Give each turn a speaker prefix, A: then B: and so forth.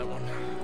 A: that one.